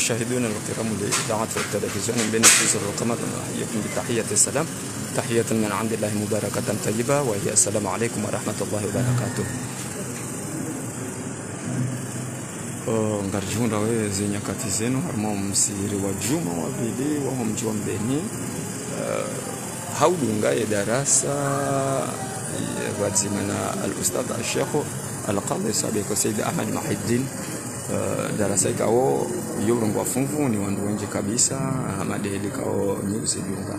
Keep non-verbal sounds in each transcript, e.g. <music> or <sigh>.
مشاهدينا الكرام لإذاعة التلفزيون بين بنفس الرقم نحييكم بتحية السلام. تحية من عند الله مباركة طيبة وهي السلام عليكم ورحمة الله وبركاته. نرجونا زينيا كاتيزينو هرموم سيري وجوما وبيلي وهم جون بيني. أه، هاولون غاية دراسة. وزيمنا الأستاذ الشيخ القاضي السابق السيد أحمد محي الدين. Uh, darasa ikawo yulungwa funvu ni wandu wengi kabisa amadeli kawo nyuzi dunga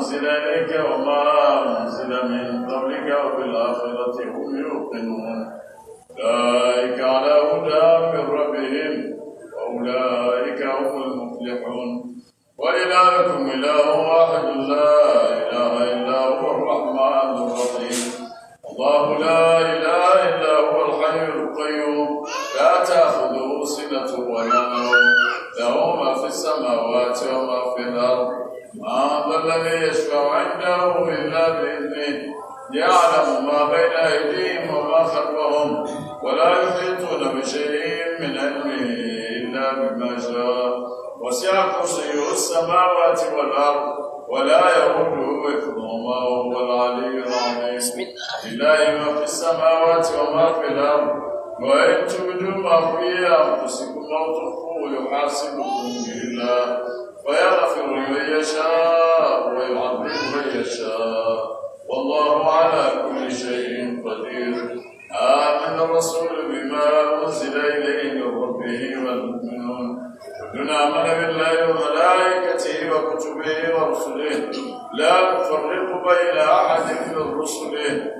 أنزل إليك وما أنزل من قبلك وبالآخرة هم يوقنون. أولئك على هدى من ربهم وأولئك هم المفلحون. وإلهكم إله واحد لا إله إلا هو الرحمن الرحيم. الله لا إله إلا هو الحي القيوم. لا تأخذه سنة ولا نوم. له ما في السماوات وما في الأرض. ما الذي يشفع عنده إلا بإذنه يعلم ما بين أيديهم وما خلفهم ولا يحيطون بشيء من علمه إلا بما شاء وسع كرسيه السماوات والأرض ولا يؤوده حفظهما وهو العلي العظيم. لله ما في السماوات وما في الأرض. وإن تبدوا ما في أنفسكم أو تخفوه يحاسبكم به الله ويغفر لمن يشاء ويعذب من يشاء والله على كل شيء قدير آمن الرسول بما أنزل إليه من ربه والمؤمنون كلنا آمن بالله وملائكته وكتبه ورسله لا نفرق بين أحد من رسله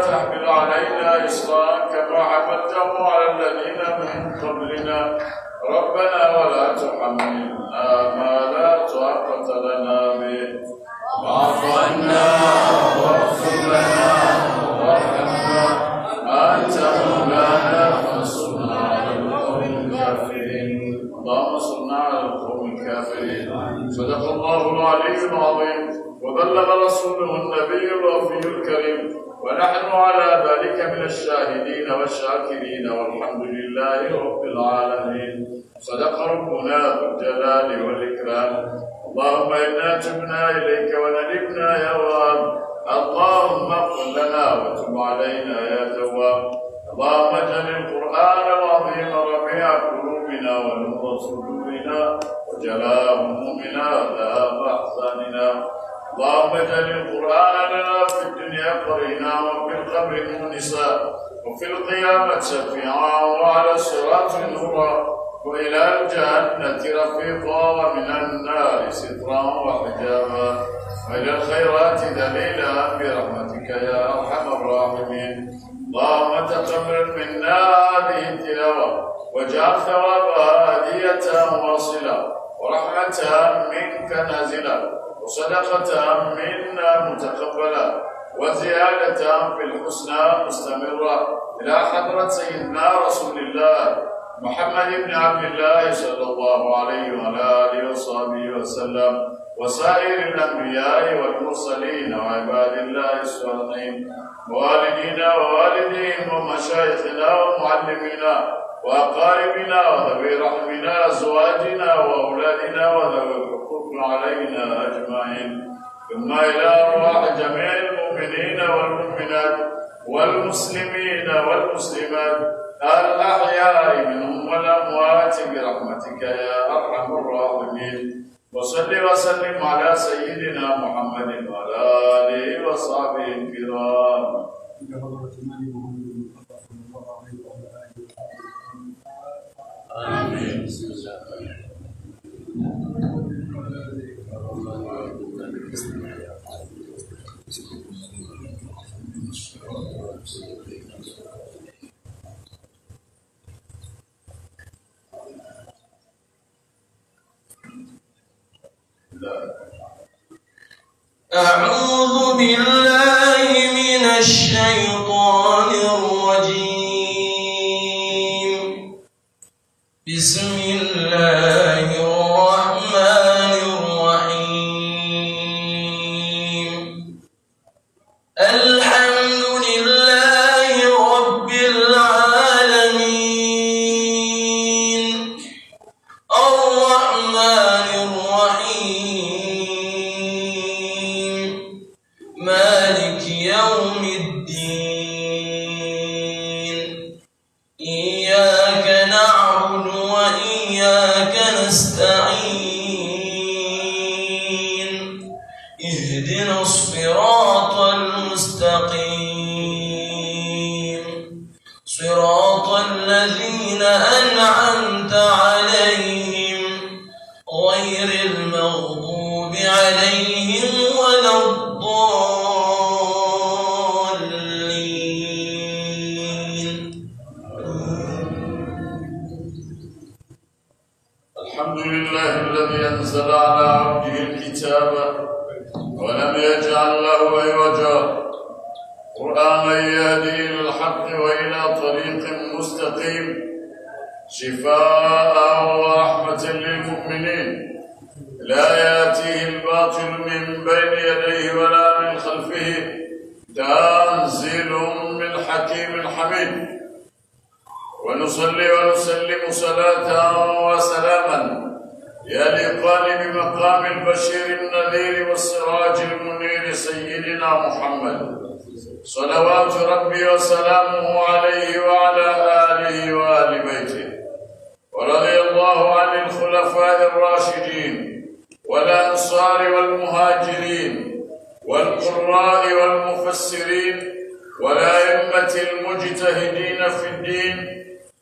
علينا إصرا كما عملته على الذين من قبلنا. ربنا ولا تحملنا ما لا طاقة لنا به. واعف عنا واغفر لنا وارحمنا. أنت مولانا فانصرنا على القوم الكافرين. اللهم انصرنا على القوم الكافرين. صدق الله العلي العظيم. وبلغ رسوله النبي الرفيع الكريم. ونحن على ذلك من الشاهدين والشاكرين والحمد لله رب العالمين. صدق ربنا ذو الجلال والإكرام. اللهم إنا تبنا إليك وندبنا يا وهاب. اللهم اغفر لنا وتب علينا يا تواب. اللهم اجعل القرآن العظيم ربيع قلوبنا ونور صدورنا وجلاء همومنا وذهاب أحزاننا. اللهم اجعل القرآن لنا في الدنيا قرينا وفي القبر مونسا وفي القيامة شفيعا وعلى الصراط نورا وإلى الجنة رفيقا ومن النار سترا وحجابا وإلى الخيرات دليلا برحمتك يا أرحم الراحمين. اللهم تقبل منا هذه التلاوة واجعل ثوابها هدية واصلة ورحمة منك نازلة. وصدقة منا متقبلة وزيادة في الحسنى مستمرة إلى حضرة سيدنا رسول الله محمد بن عبد الله صلى الله عليه وعلى آله وصحبه وسلم وسائر الأنبياء والمرسلين وعباد الله الصالحين ووالدينا ووالديهم ومشايخنا ومعلمينا وأقاربنا وذوي رحمنا أزواجنا وأولادنا وذوي الحقوق علينا أجمعين. ثم إلى أرواح جميع المؤمنين والمؤمنات والمسلمين والمسلمات الأحياء منهم والأموات برحمتك يا أرحم الراحمين. وصل وسلم على سيدنا محمد وعلى آله وصحبه الكرام إلى حضرة النبي محمد المصطفى صلى الله عليه وعلى آله وصحبه آمين أعوذ بالله من الشيطان الرجيم. بسم تنزيل من حكيم حميد ونصلي ونسلم صلاة وسلاما. يليقان بمقام البشير النذير والسراج المنير سيدنا محمد. صلوات ربي وسلامه عليه وعلى آله وآل بيته. ورضي الله عن الخلفاء الراشدين والأنصار والمهاجرين. والقراء والمفسرين والأئمة المجتهدين في الدين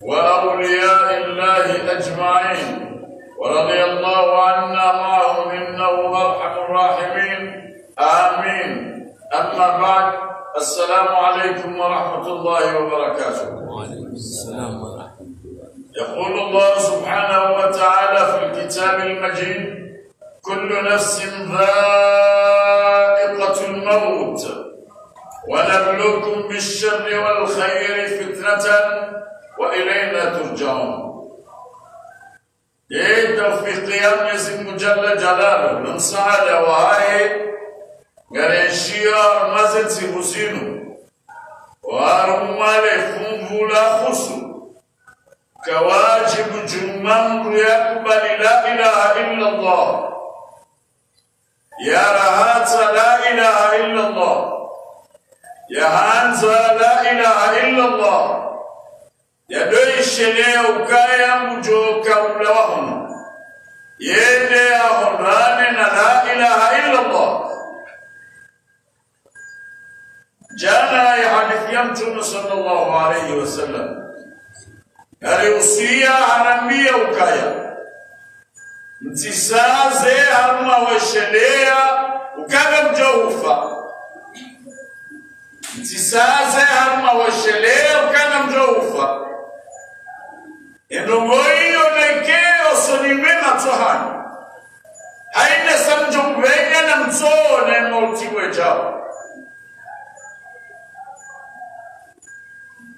وأولياء الله أجمعين. ورضي الله عنا معهم إنه أرحم الراحمين. آمين. أما بعد السلام عليكم ورحمة الله وبركاته. وعليكم السلام ورحمة يقول الله سبحانه وتعالى في الكتاب المجيد كل نفس ذائقة مائقة الموت. ونبلوكم بالشر والخير فتنة وإلينا ترجعون. جيدا في يا يزيد مجلة جلاله. من صعد وهاي. قال الشيار مازلت بسينه وارمال فنه لا خصو كواجب جمان يقبل لا إله إلا الله. يا رهانسا لا إله إلا الله. يا هانسا لا إله إلا الله. يا دويش ليه كايا مجوكا ولوهم يدي أهرانا لا إله إلا الله. جانا يا حديث يمتون صلى الله عليه وسلم. قال يوصيها على أنبياء وكايا؟ mtsisaze hamwa weshelea ukave mjoufa mtsisaze hamwa weshelea ukave mjoufa endongoiyo nekeo sonimena tohani. Haine samjongwenya na mtsone motiwe jao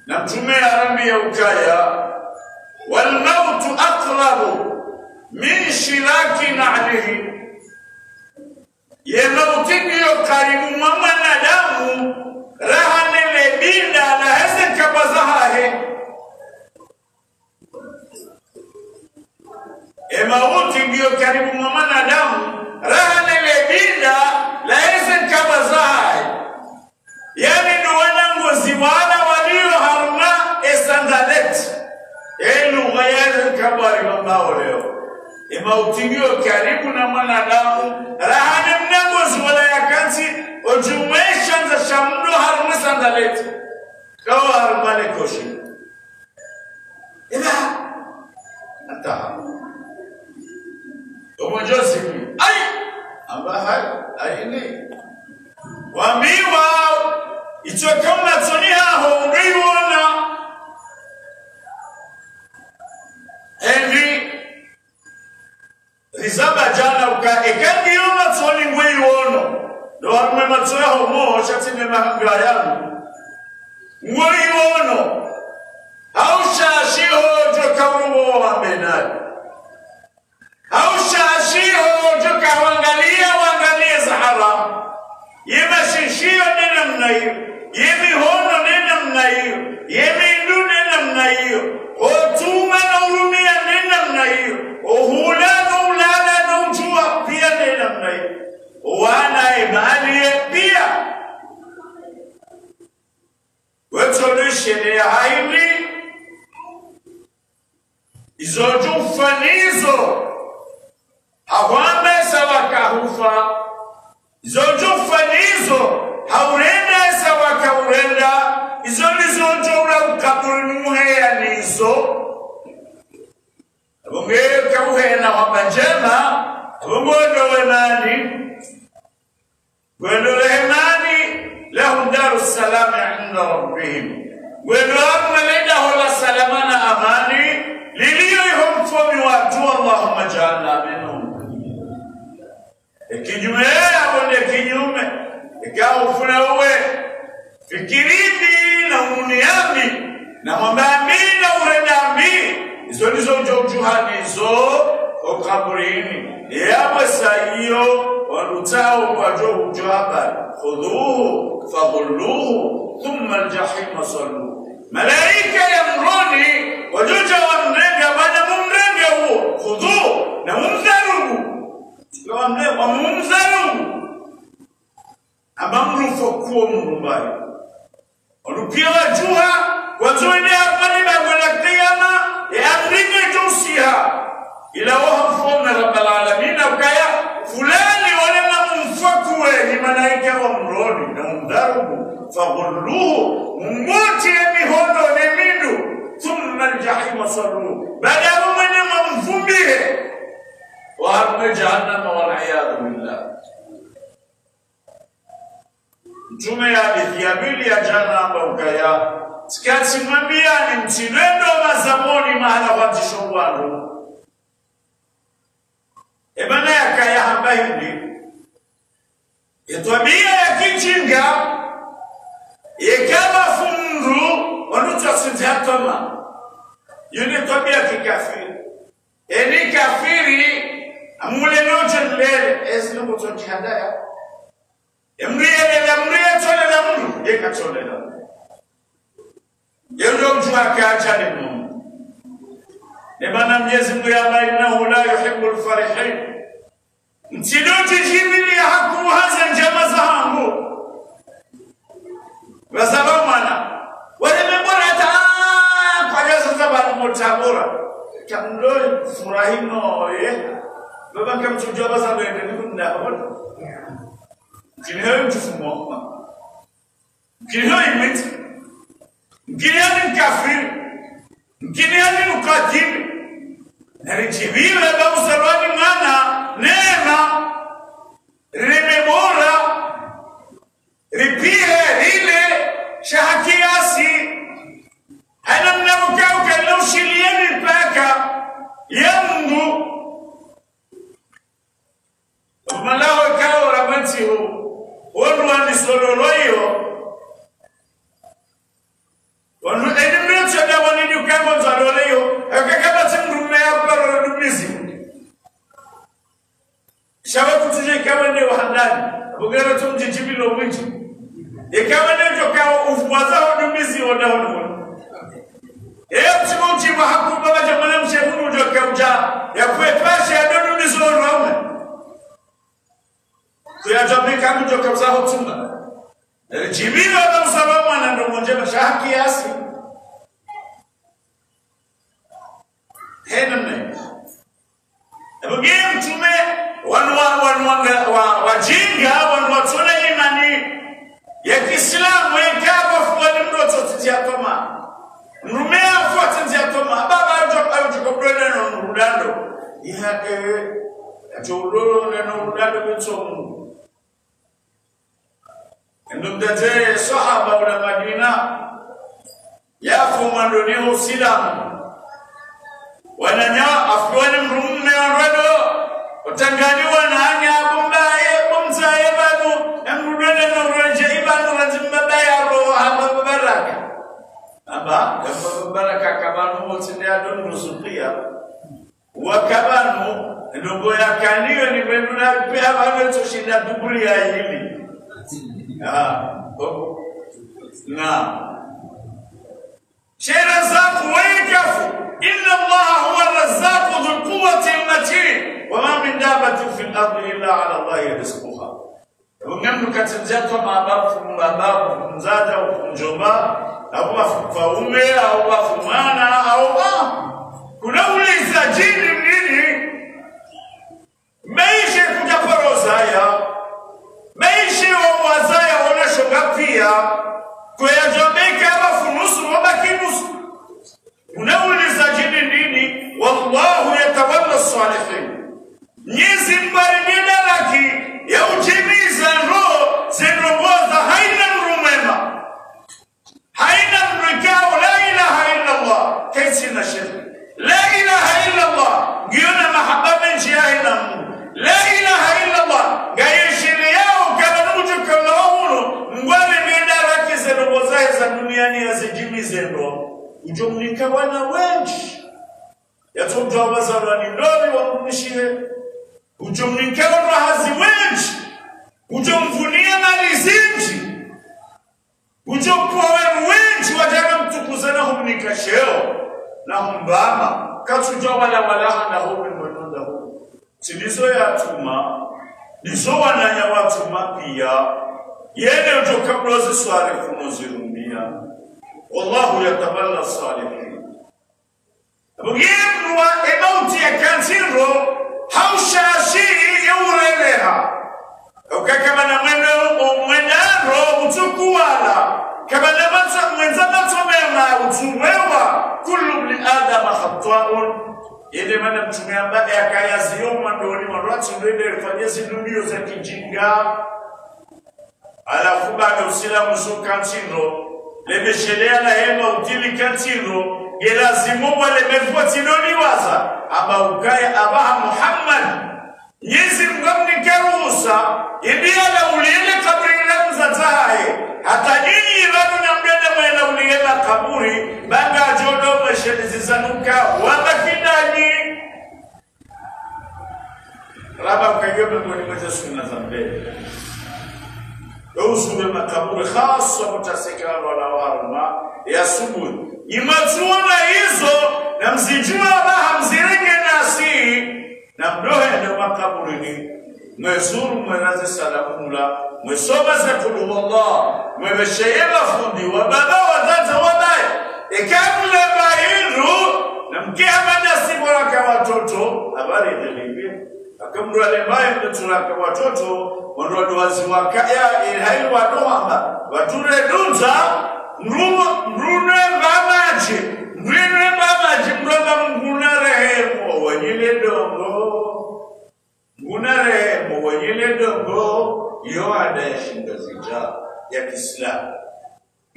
na mtume arambia ukaya. Walmautu aqrabu min shiraki nahlihi ye mauti ndiyo karibu mwa mwanadamu rahanele binda na hese kabazahahe e mauti ndiyo karibu mwa rahanele binda la heze kabazahahe yani ni wanangozi waliyo haruna esandalet elugha lugha yale kabari mambao leo imautingio karibu na mwanadamu. Rahane mnangozi wala yakansi ojumwesha nza shamdo haruna sandalet kawa harumane koshi. Ila anta omojosi ai! Amba hai ai ni. Wambiwa icho kama tsoni haho ubibona endi Rizaba jana uka ekani yona tsoni ngwe yono. Do arume matsoya ho mo cha tsine mahangla yano. Ngwe yono. Ausha shi ho jo kawo wa benani. Ausha shi ho jo kawangalia wangalia zahara. Yema shishio nena mna hiyo. Yemi hono nena mna hiyo. Yemi ndu nena mna hiyo. Otuma na urumia nena mna hiyo. Ohulani. wanaimanie pia. wetsolisheni ya haini izojufanizo hawamesa wakahufa izojufanizo haurenesa wakaurenda izo nizojoula ukaburi numuheyanizo abongeye ukabuhena wamba njema wemani gwendo lehemani lahum daru salami inda rabbihim gwendo amaledaho la salamana amani liliyo iho mfomi watu allahumma jaalna minhum ikinyume abonde kinyume ikaufune uwe fikirindi na uniambi na mwambambi na uredambi izo nizo njojuhanizo okaburini yabwe saiyo wanutao kwajo ujo habari khudhuhu faghulluhu thumma aljahima salluhu malaika ya mroni wajuja wamrenga baada mumrenga huo khudhuhu na mumdharubu wamumdharubu amamrufo kuo murumbai olupia wajuha wazwende apani bagwela kiyama eamringe tusiha ila wahamfome rabbal alamin ukaya fulani walema mumfakuwe ni malaika wa mroni na mumdharubu faghulluhu mumbutie mihono ni mindu thumma aljahima sallu. Baada ya mwenye mamfumbie waharme jahannama waliyadhu billah. Mtume ya hadithi ya jana amba ukaya sikasimwambia ni mtinendo mazamoni mahala watishongwanu maana yakaya hambayo ndi yatwambia yakicinga yekaba fundu wanutwasinzihatoma yuni twambia kikafiri. Eni kafiri amule note mlele ezinokutondihadaya emriyelela mriyetonela mndu yekatolela yendo mtu akaachane mungu nemana mjezi muyamba innahu la yuhibu lfarihin nsidotijimili hakumuhaza njama zahangu vasalamwana walemembora taa ah, kwajasoza vanhu mutabura tamndofurahinoye vavakamchuja vasadoende nikundavona ndinheyo mchifumoma ndinheyo imiti ndinheyo ni mkafiri. Ndinheyo ni mukadhimi richivile bausalwani mwana neema rimebora ripie lile shahakiasi ndumdatee sahaba ula madina. Yafu mwandonio usilamu wananya afiwani mrumme wanrado utanganiwa nanya bumbaye bumzaye banu emrudone noranje ibanu razimbabaya roho haba babaraka aba kama babaraka kabanu wotinde adon rusukia. Wakabanu ndogo yakaniwe ni benduna pia banu tushinda duburia hili. Ah oh. illa ala allahi rizquha ungamnu katanjato mababu mababu mzada mjomba au wafaume au wafumana au kunauliza jini nini meishi kujaporozaya meishi meishiwo mwazaye unashongapiya kweyajobeke abafunusu mobakinusu unauliza jini ndini wallahu آدم خطاء إذا ما نمت من أبا إياك يا زيوم من دوني من رات سنوين دير فنية سنوني وزاكي جنجا على خبا نوسيلا مسو كانتينو لبشلي على هيما وطيلي كانتينو إلا زيموم ولمفوة تنوني وازا أبا وكاي أبا محمد يزي مقام نكاروسا إذا أنا أولي لك أبا sahaye hatanyinyi namgenda mwena makaburi kaburi bangajodo meshelizizanuka wamakindanyi labda mkajua miongoni mwetu sunna za mbele. Uzube makaburi hasa mutasekana walawaruma ya subuhi imazuona hizo na mzijua bahamzireke nasi. Na mdohe ndo makaburini mwezuru mwenaze salamula mwesobaze kulubullah mwebesheye bafundi wababa wazaze wabaye. Ikabule bayiru na mkiamana siboraka watoto habari ndilimbia akamrwalembaye mtetulaka watoto ondodowazi wakaya ilhaiwadohamba wature dunza mrumo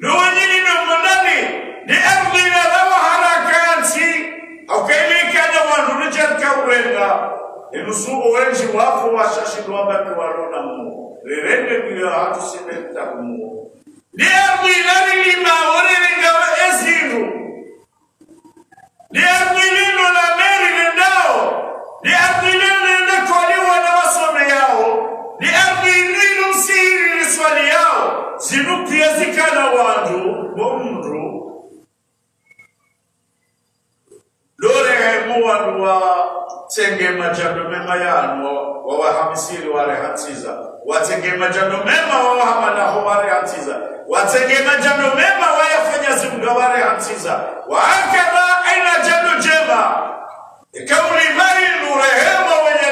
wenyili dongo ndani ni ardhi inalawa harakati aukailika na wandu nijarkaurenga inusubu wenji wafo washashindwa baki walona mu rirende bila hatu sibekta mu ni ardhi inalilima wariringawa ezindu ni ardhi lino la meri lendao ni ardhi lino esifaniyawo yao. Zikana wandu bomundu lolehemu wanu wa tenge majando mema yanu wawahamisiri warehatiza watenge majando mema wawahamanaho warehatiza watenge majando mema wayafanya zimga warehatiza waakadha ina jando jema. Ikauli nurehema wenye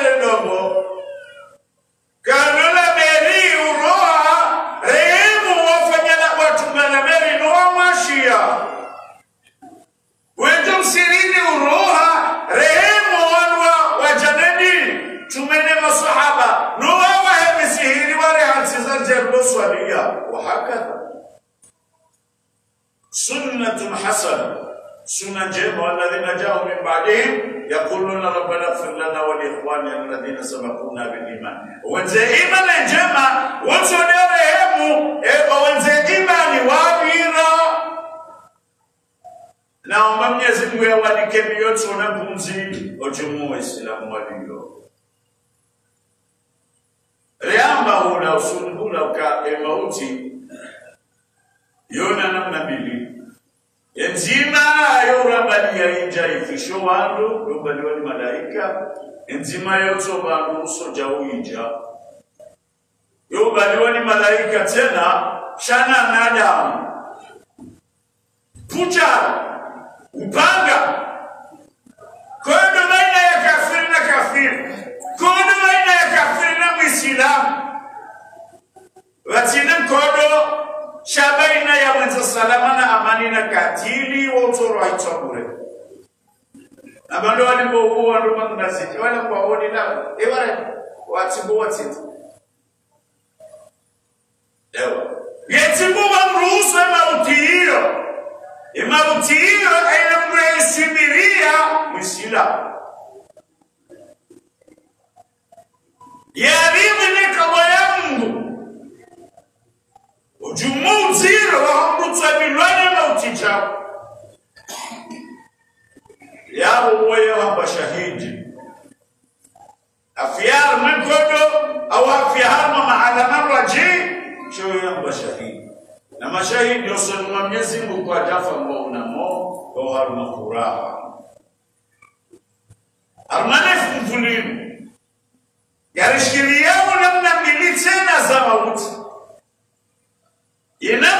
Amen.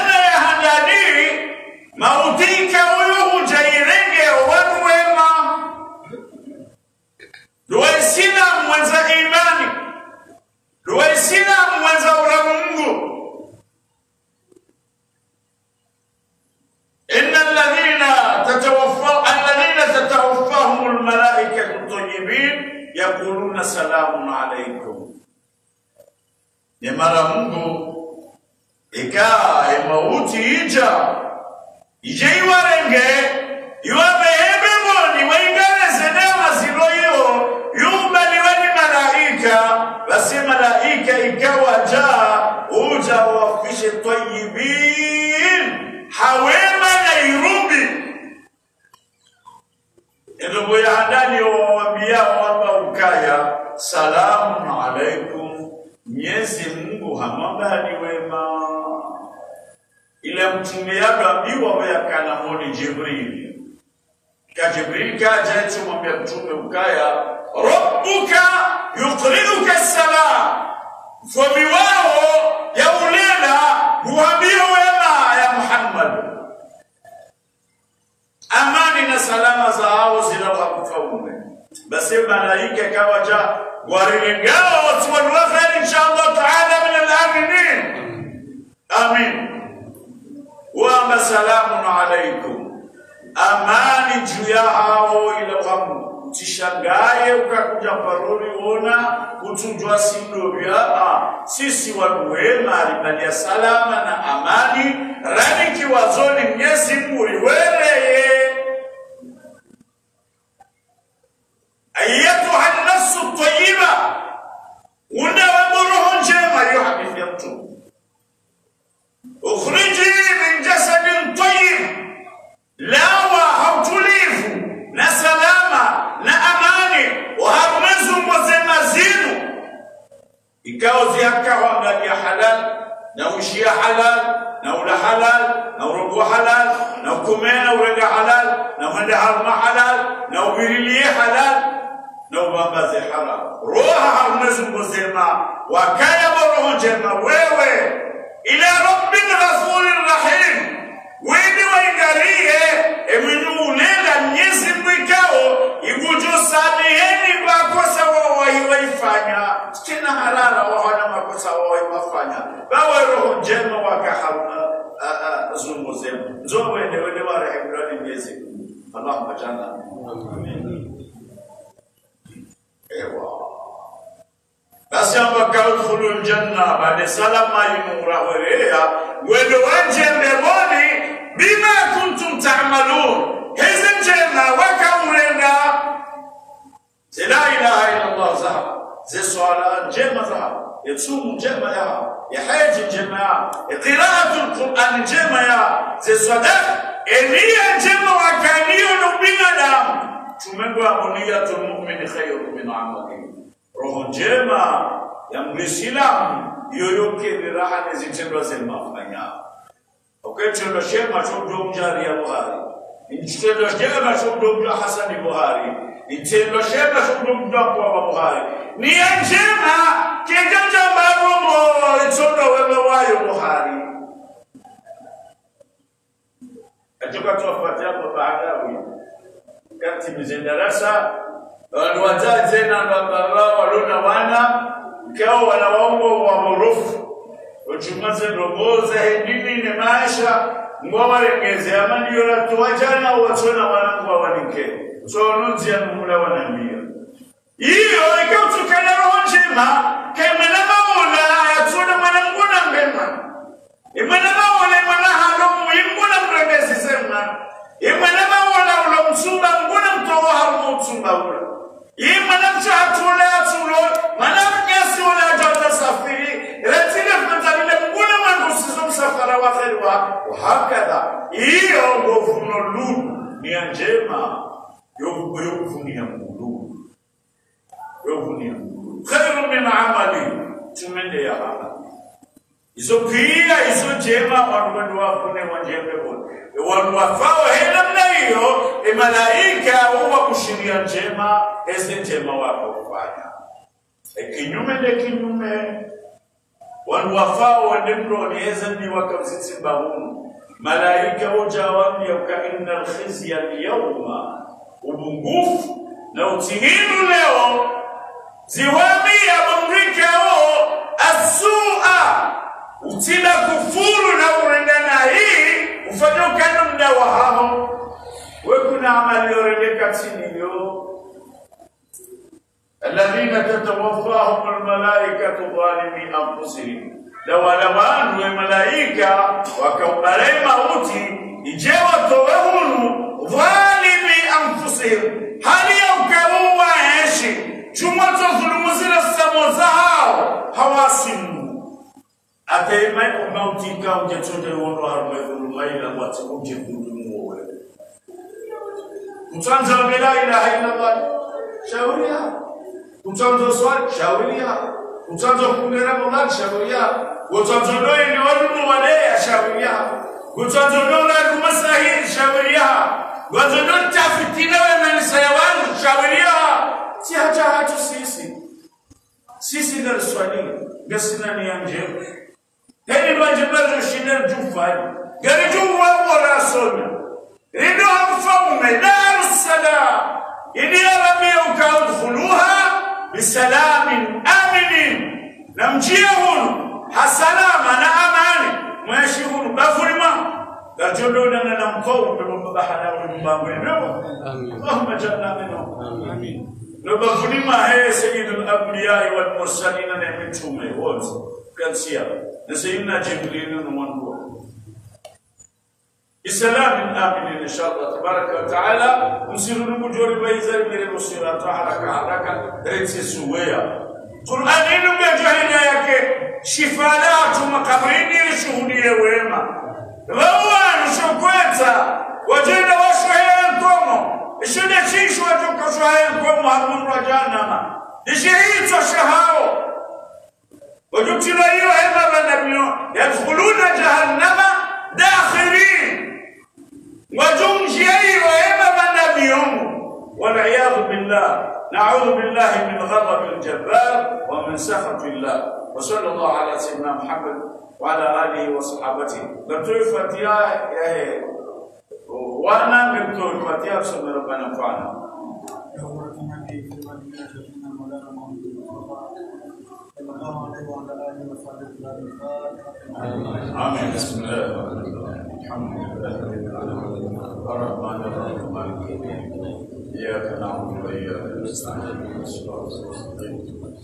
Msomi wao ya ulela huambia wema ya Muhammad amani na salama za hao zinawakufaume basi malaika kawaja warilingao watu walwakheri inshallah taala min alaminin amin wamba salamun alaikum amani juu ya hao ilakamu tishangaye ukakuja paroli wona vya a sisi watu wema alibalia salama na amani. Raniki wazoni mnyezi mburi wereye ayatuha nafsu tayiba una waboroho njema hiyo hadithi ya mtume ukhriji min jasadin tayyib. Lawa hautulivu na salama ikawa ziakawangalia halal na uishia halal na ula halal na urogwa halal na ukomena urega halal na mwende haruma halal na ubirilie halal na ubambaze haram roha harumezungozema wakaya boroho njema wewe ila rabbin ghafurin rahim wende waingarie emwinu ulela mnyezi mwikao igujo samiheni makosa wawaiwaifanya tena halala wawana makosa wawaiwafanya bawe roho njema wakaharuma zunguzema nzo wende wende warehemrani mnyezi allahumma jana ewa basi ambaka udkhulu ljanna bade salama yimurawerea wendo wanje mbeboni bima kuntum tamalun hizi njema wakamrenda زي لا إله إلا الله ذهب زي صلاة جمع ذهب يصوم جمع يا. يحج جمع يا. قراءة القرآن جمع يا. زي صدق إني جمع وكأني نبينا دام تمنوا أنية المؤمن خير من عمله. روح جمع. يا مسلم يوكي لراحة زي تمرة زي ما فنيا أوكي تمرة شيء ما شو دوم جاري يا بخاري nitendo chema chema mtu wa Hasani Buhari, nitendo kitendo chema cha kumdumdua kwa Buhari, ni njema kitendo ambavyo mo itondo wema wayo Buhari. Katika tuwafuatia kwa baadawi kati mizendarasa wanu wazazi na baba walona wana kao wanawaomba wa morofu uchumaze roboza hendini ni maisha ngobalengezea mandiyolatu wajana watsona wanangu wawanike. Ya numula wanambiya iyo ikeutsukela roho njema kemwena mawula yatsona mwananguna mbema. Imwena mawula imwena halo muimbula mrengezise mwana imwena mawula ulo mtsumba nguna mtowo harumo utsumba ula. Imwena mchahatula yatsulo mwana mgesi ula jauta safiri reti msafara wa khairwa wahakadha iyo ngovuno lulu nia njema yokuvunia mulu yovunia mulu khairu min amali tumende ya hala izo pia izo njema wanu wafune wanjembe wote. Wanu wafao he namna hiyo e malaika huwa kushiria njema eze njema wako kufanya. E kinyume ne kinyume wanwafao wanimro nezanni wakamsisimbahum malaika woja wambia inna alkhizya alyauma ubungufu na utihinu leo ziwamia mamrika asua utila kufuru na urendana hii ufanyukana mda wa wekuna amali yorendeka yo الذين تتوفاهم الملائكة ظالمي أنفسهم. لو أنا ما أنو الملائكة وكو ألي موتي إجيوا توهم ظالمي أنفسهم. هل يوكهوا عيشي جمعة ظلم زل السموزاو حواسم أتي ما أموتي كاو جتوجه ونو هرمي ظلم إلا واتموجه ظلم وولد. متنزل بلا إله إلا الله. شاوريها. Utanzo swali shauria utanzo kungera mama shauria utanzo ndoe ni watu wale shauria utanzo ndoe na kumasahiri shauria utanzo ndoe tafitile wewe na sayawan shauria si hata hatu sisi sisi ndio swali gasina ni anje heri manje bazo shida jufani gari juwa wala sona rido mfaume dar es salaam ili rabbi ukadkhuluha بسلام آمن. نمجيه حسلام أنا أمان. ماشي هون بفرما تجدون أن نمقوم بمبا بحلاو المبامو اللهم جعلنا منهم. آمين. نبفرما. هي سيد الأنبياء والمرسلين. نعمتهم هوت كان سيا نسينا جبريل نمان هوت mwanduwa بسلام آمن إن شاء الله تبارك وتعالى. نسير نمجور بيزر من المصيرات حركة حركة ريتي سوية. قرآن إنه بجهنا يك شفالات مقبرين شهودية ويما. روان شكوتا وجينا وشهيان كومو إشنا شيش وجوك شهيان كومو هرمون رجانما إشهيت شهاو وجوك تلايو هما من يدخلون جهنم داخلين وجمشي وإما من والعياذ بالله نعوذ بالله من غضب الجبار ومن سخط الله. وصلى الله على سيدنا محمد وعلى آله وصحابته. بتوي فتيا وأنا بتوي فتيا بسم ربنا نفعنا عليه وعلى آله وصحبه الحمد لله رب العالمين الرحمن الرحيم. إياك نعبد وإياك نستعين الصراط المستقيم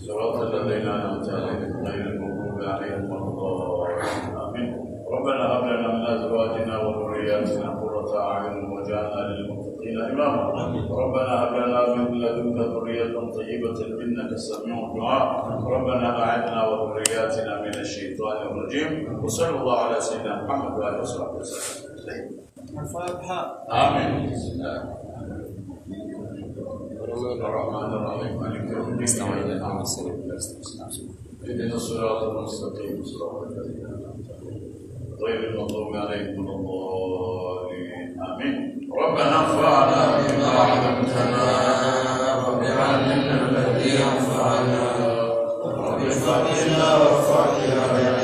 صراط الذين أنعمت عليهم غير المغضوب عليهم ولا آمين ربنا هب لنا من أزواجنا وذرياتنا قرة أعين واجعلنا للمتقين إماما ربنا هب لنا من لدنك ذرية طيبة إنك سميع الدعاء ربنا أعدنا وذرياتنا من الشيطان الرجيم وصلى الله على سيدنا محمد وآله وصحبه وسلم الفاتحة آمين الرحمن الرحيم مالك يوم الدين استعين الصراط اهدنا الصراط المستقيم صراط الذين أنعمت عليهم غير المغضوب عليهم ولا الضالين آمين ربنا انفعنا بما علمتنا رب علمنا الذي ينفعنا رب فقنا وارفع لنا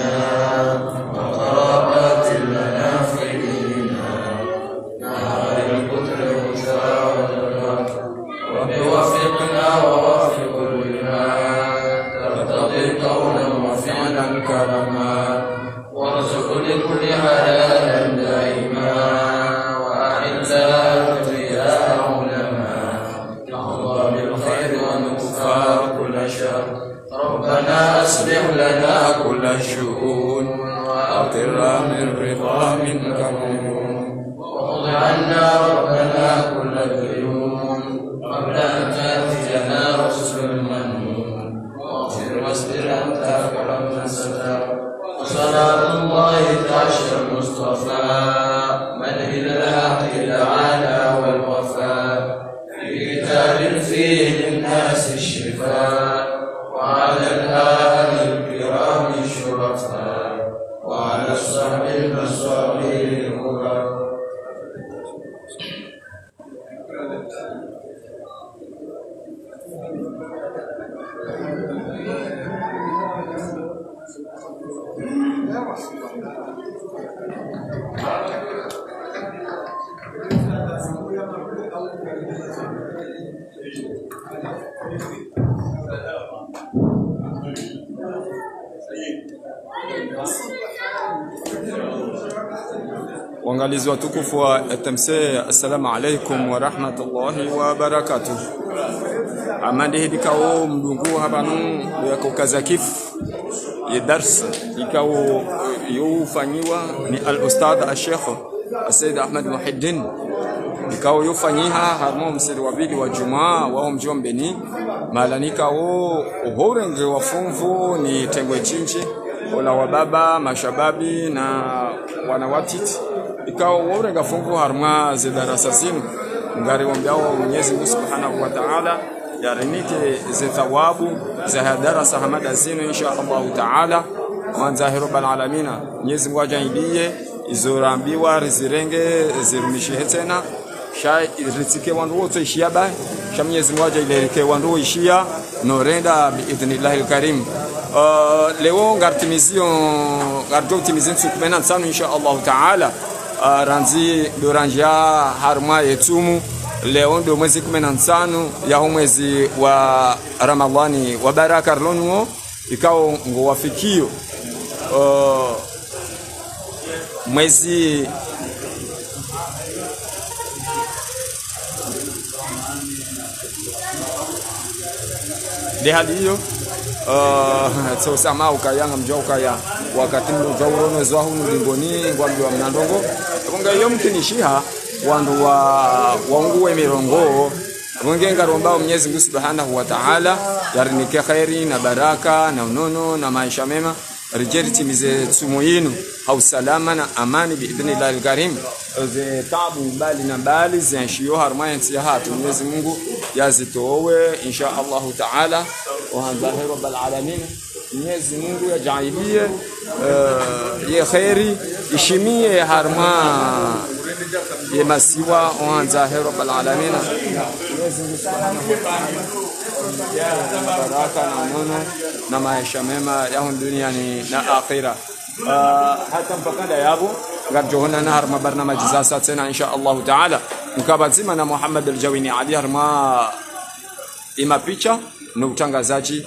Thank you. Waangalizi watukufu wa TMC, assalamu alaikum warahmatullahi wabarakatuh. amande hedi kawo mdungu habanu yakokaza kifu ye dars ikawo yofanyiwa ni alustad ashekh asaid ahmad muhiddin ikawo yofanyiha harimo mseri wabili wa juma wao mjombeni mala horenge uhorenge wa funvu ni tengwe chinji ola wababa mashababi na wanawatiti ikawa worenga fungu harma zidarasa zinu ngari wambiao Mwenyezi Mungu Subhanahu wa Ta'ala yarinite ze thawabu za darasa hamada zinu insha Allah taala. Mwanzahi rabbal alamina mwenyezi mungu ajaidie izorambiwa rizirenge zirumishihe tena sha rizike wandu wote ishia ba sha mwenyezi mungu ajaileke wandu ishia norenda biidhnillahi alkarim. Uh, leo ngartimizio ngarjo timizio nsukumena nsanu insha Allah taala uh, ranzi doranja haruma yetumu leo ndio mwezi kumi na nsanu yaho mwezi wa ramadhani wa baraka rlonuo ikao ngo wafikio uh, mwezi de hali hiyo. Uh, <laughs> tsosama ukayanga mjwa ukaya wakati mjwa urono hunu lingoni ngwambi wa mnandongo. Konga iyo mkinishiha wandu wa wanguwe mirongo. Wenge ngaromba Mwenyezi Mungu Subhanahu wa Ta'ala yarinike khairi na baraka na unono na maisha mema. Rijeri timize tsumo yinu. Au salama na amani biidhnillahi alkarim. Ze tabu mbali na mbali zenshiyo harmayensi ya hatu. Mwenyezi Mungu yazitowe insha Allahu Ta'ala. Wa hanzahi rabbal alamin Mwenyezi Mungu yajaalie uh, ye khairi ishimie harma ye masiwa wa he rabbal alamin. Baraka na unono na maisha mema yahu duniani na akhira. Uh, hata mpakanda yabo ngarjohona na harma barnamaji zasa tena insha allahu taala. Mkabazima na muhammad aljawini ali harma ima picha na utangazaji